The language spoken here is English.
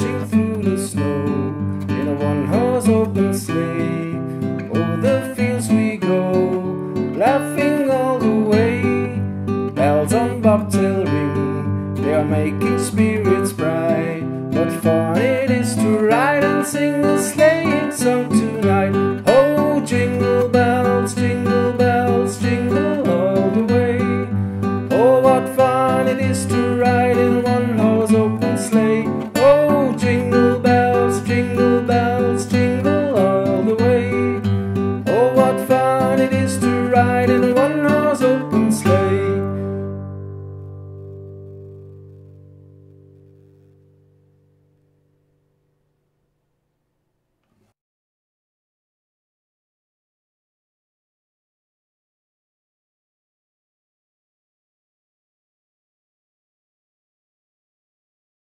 crashing through the snow in a one horse open sleigh. Over the fields we go, laughing all the way. Bells on bobtail ring, they are making spirits bright. What fun it is to ride and sing the sleighing song tonight! Oh, jingle bells, jingle bells, jingle all the way. Oh, what fun it is to ride in one horse.